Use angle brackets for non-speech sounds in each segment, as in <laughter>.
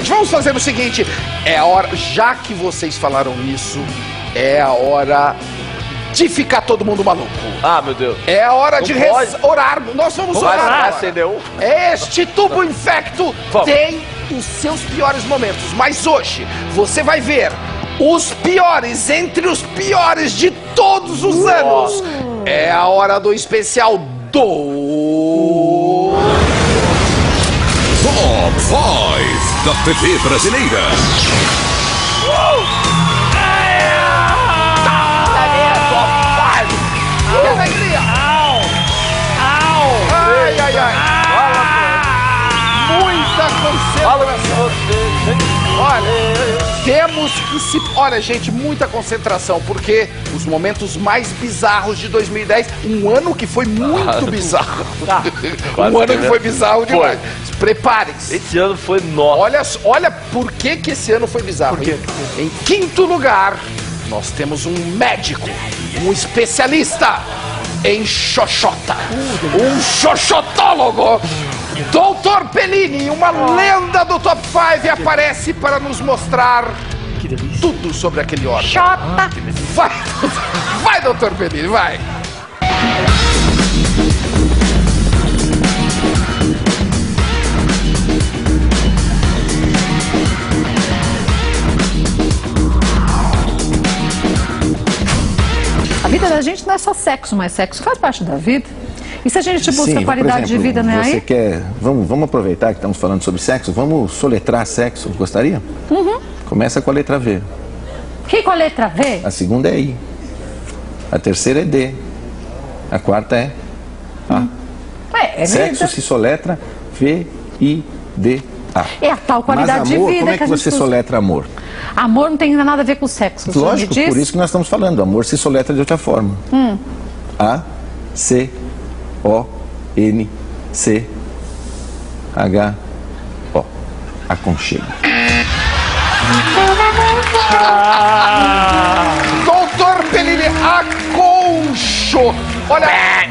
seguinte, vamos fazer o seguinte. É a hora, já que vocês falaram nisso, é a hora de ficar todo mundo maluco. Ah, meu Deus. É a hora Não de pode. res- orar. Nós vamos Vai orar. acendeu. Este tubo infecto Vamos. tem os seus piores momentos, mas hoje você vai ver os piores entre os piores de todos os anos. É a hora do especial do Top 5 da TV brasileira. Que alegria! Ai, ai, ai! Muita concentração. Olha, temos que se. Olha, gente, muita concentração, porque os momentos mais bizarros de 2010, um ano que foi muito bizarro. <laughs> Quase um ano que, que né? foi bizarro demais. Preparem-se. Esse ano foi nossa. Olha, olha por que, que esse ano foi bizarro. Por quê? Em, em quinto lugar, nós temos um médico, um especialista em xoxota. Um xoxotólogo. Doutor Pellini, uma lenda do Top 5, aparece para nos mostrar tudo sobre aquele órgão. Xota. Vai, <laughs> vai, doutor Pellini, vai. A vida da gente não é só sexo, mas sexo faz parte da vida. E se a gente busca Sim, qualidade de exemplo, vida, não é Você aí? quer. Vamos, vamos aproveitar que estamos falando sobre sexo, vamos soletrar sexo, gostaria? Uhum. Começa com a letra V. Que com a letra V? A segunda é I. A terceira é D. A quarta é A. É, é Sexo vida. se soletra V-I-D-A. É a tal qualidade Mas amor, de vida como é que que a gente você usa. soletra amor? Amor não tem nada a ver com sexo. Lógico, por isso que nós estamos falando. Amor se soletra de outra forma. Hum. A, C, O, N, C, H, O. Aconchego. Doutor Pellini, aconcho. Olha,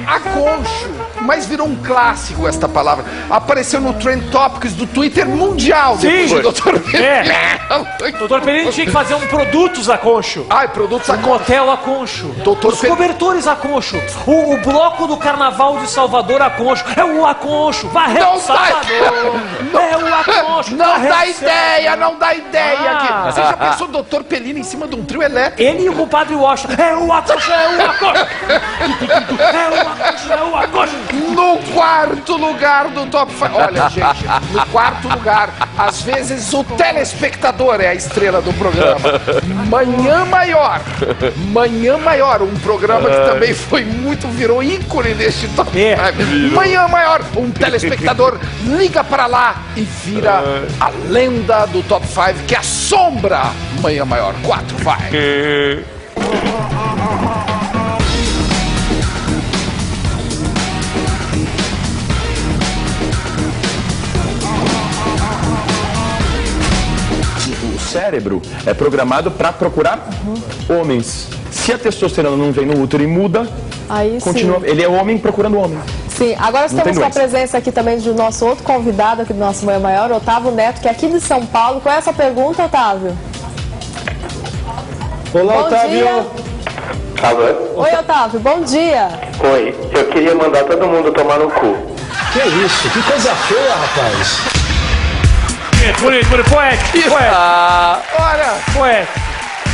aconcho. Mas virou um clássico esta palavra. Apareceu no Trend Topics do Twitter mundial depois Sim. do Doutor Pellini. É. <laughs> Doutor Perini tinha que fazer um produtos aconcho. Ai, produtos Um aconcho. motel aconcho. Doutor Os Pe- cobertores aconcho. O, o bloco do carnaval de Salvador aconcho. É o aconcho. Varreu Não o Salvador. É o aconcho. Não Varreu dá ideia, não dá ideia. Ah. aqui. Você já pensou o Doutor Pellini em cima de um trio elétrico? Ele e o compadre Washington. É o aconcho, é o aconcho. <laughs> É o aconcho, é o aconcho. No quarto lugar do Top 5. Olha, gente, no quarto lugar, às vezes o telespectador é a estrela do programa. Manhã Maior. Manhã Maior, um programa que também foi muito, virou ícone neste Top 5. É, Manhã Maior, um telespectador liga para lá e vira a lenda do Top 5 que assombra Manhã Maior. 4, vai. Cérebro é programado para procurar homens. Se a testosterona não vem no útero e muda, Aí continua. sim. Ele é homem procurando homem. Sim, agora Não estamos com a presença aqui também do nosso outro convidado aqui do nosso Manhã Maior, Otávio Neto, que é aqui de São Paulo. Qual é essa pergunta, Otávio? Olá, Bom Otávio. dia. Alô? Oi, Otávio, bom dia. Oi, eu queria mandar todo mundo tomar no cu. Que isso? Que coisa feia, rapaz. Bonito, bonito, bonito. Poético, poético, Ah, olha, poético.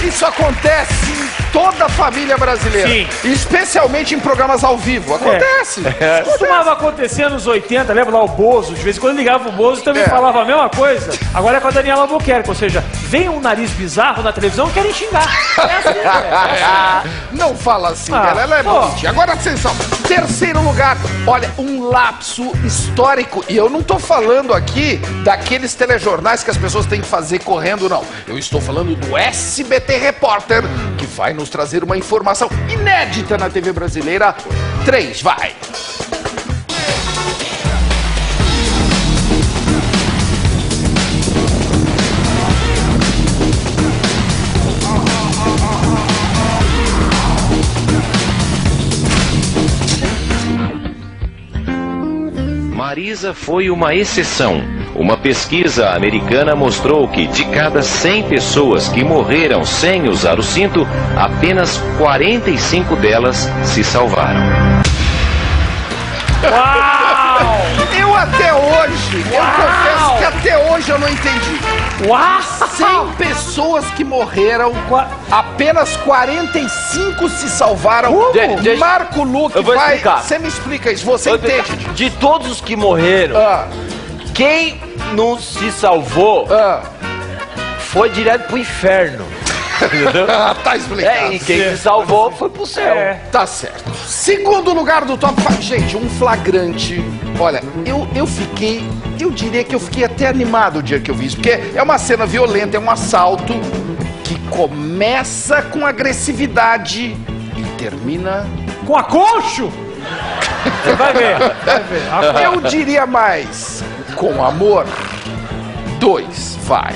Isso acontece em toda a família brasileira. Sim. Especialmente em programas ao vivo. Acontece. <laughs> É. Costumava acontecer nos 80, lembra lá o Bozo? De vez em quando ligava o Bozo também É. falava a mesma coisa. Agora é com a Daniela Albuquerque, ou seja, vem um nariz bizarro na televisão e querem xingar. É assim, <laughs> é. Não fala assim, Ah, cara. Ela é pô. bonitinha. Agora, atenção. Terceiro lugar. Olha, um lapso histórico. E eu não tô falando aqui daqueles telejornais que as pessoas têm que fazer correndo, não. Eu estou falando do SBT Repórter, que vai nos trazer uma informação inédita na TV brasileira. Três, vai. Pesquisa foi uma exceção. Uma pesquisa americana mostrou que de cada 100 pessoas que morreram sem usar o cinto, apenas 45 delas se salvaram. Uau! Eu até hoje, eu Uau! confesso que até hoje eu não entendi. Uau! 100 pessoas que morreram, apenas 45 se salvaram. Como? De- deixa- Marco Luque Eu vou vai. explicar. Você me explica isso, você Eu entende? De todos os que morreram, Ah, quem não se salvou ah. foi direto pro inferno. <laughs> Ah, tá explicado. É, e quem se salvou foi pro céu. É. Tá certo. Segundo lugar do top 5. Gente, um flagrante. Olha, eu, eu fiquei. Eu diria que eu fiquei até animado o dia que eu vi isso. Porque é uma cena violenta, é um assalto que começa com agressividade e termina. Com a concho? Você vai ver. Vai ver. Eu diria mais. Com amor. Dois, vai.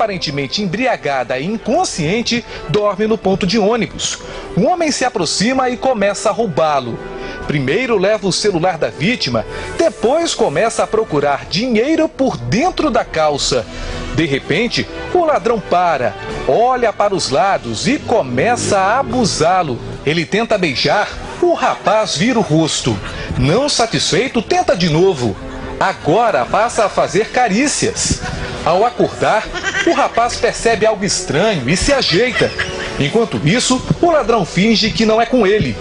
Aparentemente embriagada e inconsciente, dorme no ponto de ônibus. Um homem se aproxima e começa a roubá-lo. Primeiro leva o celular da vítima, depois começa a procurar dinheiro por dentro da calça. De repente, o ladrão para, olha para os lados e começa a abusá-lo. Ele tenta beijar, o rapaz vira o rosto. Não satisfeito, tenta de novo. Agora passa a fazer carícias. Ao acordar, o rapaz percebe algo estranho e se ajeita. Enquanto isso, o ladrão finge que não é com ele.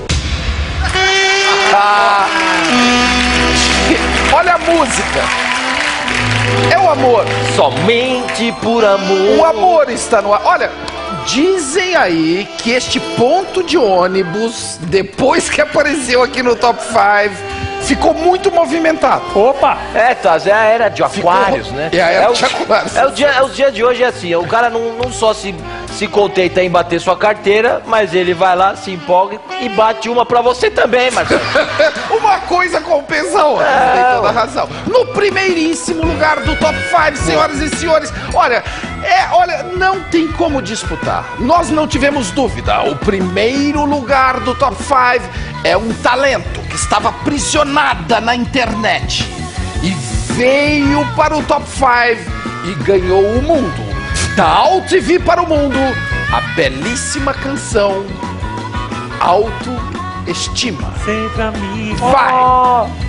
Olha a música. É o amor. Somente por amor. O amor está no ar. Olha, dizem aí que este ponto de ônibus, depois que apareceu aqui no top 5, ficou muito movimentado. Opa! É, tá, é a era de aquários, né? É a era o, de aquários. É o dia, é os dias de hoje é assim, o cara não, não só se, se contenta em bater sua carteira, mas ele vai lá, se empolga e bate uma pra você também, Marcelo. <laughs> Uma coisa compensa a outra, É, tem toda a razão. No primeiríssimo lugar do top 5, senhoras e senhores, olha, é, olha, não tem como disputar. Nós não tivemos dúvida. O primeiro lugar do top 5 é um talento que estava aprisionada na internet e veio para o top 5 e ganhou o mundo. Da TV para o mundo, a belíssima canção Autoestima. Sempre amigo. Vai! temos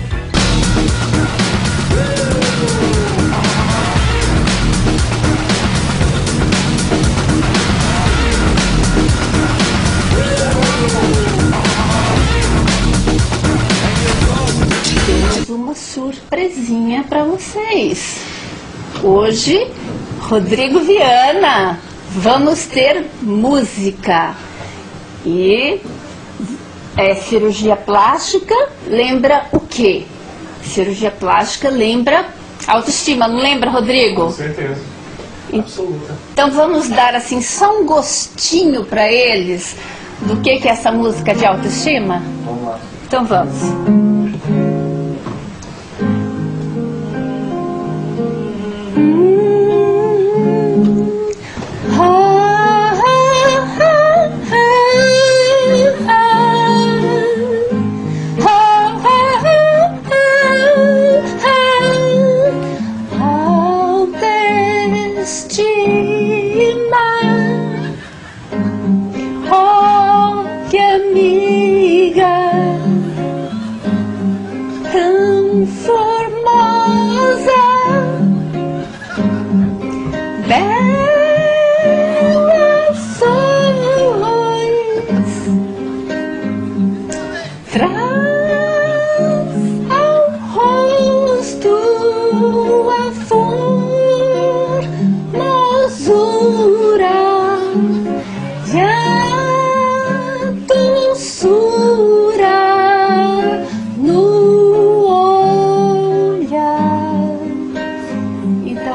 surpresinha para vocês. Hoje, Rodrigo Viana, vamos ter música. E é cirurgia plástica, lembra o quê? Cirurgia plástica lembra autoestima, não lembra, Rodrigo? Com certeza. Absoluta. Então vamos dar assim só um gostinho para eles do que que é essa música de autoestima? Vamos lá. Então vamos. Autoestima,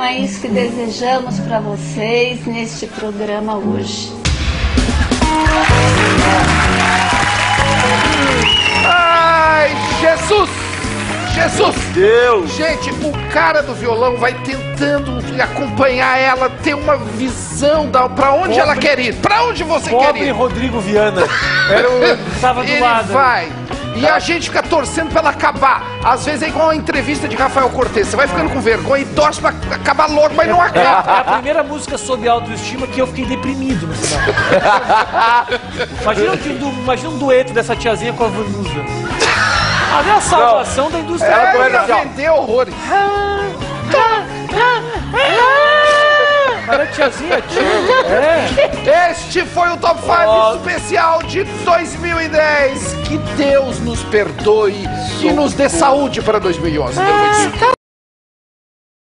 é isso que desejamos para vocês neste programa hoje. Ai, Jesus! Jesus! Deus! Gente, o cara do violão vai tentando acompanhar ela, ter uma visão da pra onde Pobre- ela quer ir. Pra onde você Pobre quer ir? Rodrigo Viana. Era o <laughs> tava do Ele lado. vai. E a gente fica torcendo pra ela acabar. Às vezes é igual a entrevista de Rafael Cortez. Você vai ficando com vergonha e torce pra acabar logo, mas não É a acaba. primeira música sobre autoestima que eu fiquei deprimido no final. imagina, um, imagina um dueto dessa tiazinha com a Vanusa. É a salvação da indústria. Ela É, começa a assim, ó. vender horrores. Olha a tiazinha, tia. É. Este foi o Top 5 especial de 2010. Que Deus nos perdoe e nos dê saúde para 2011. Deus bendiga.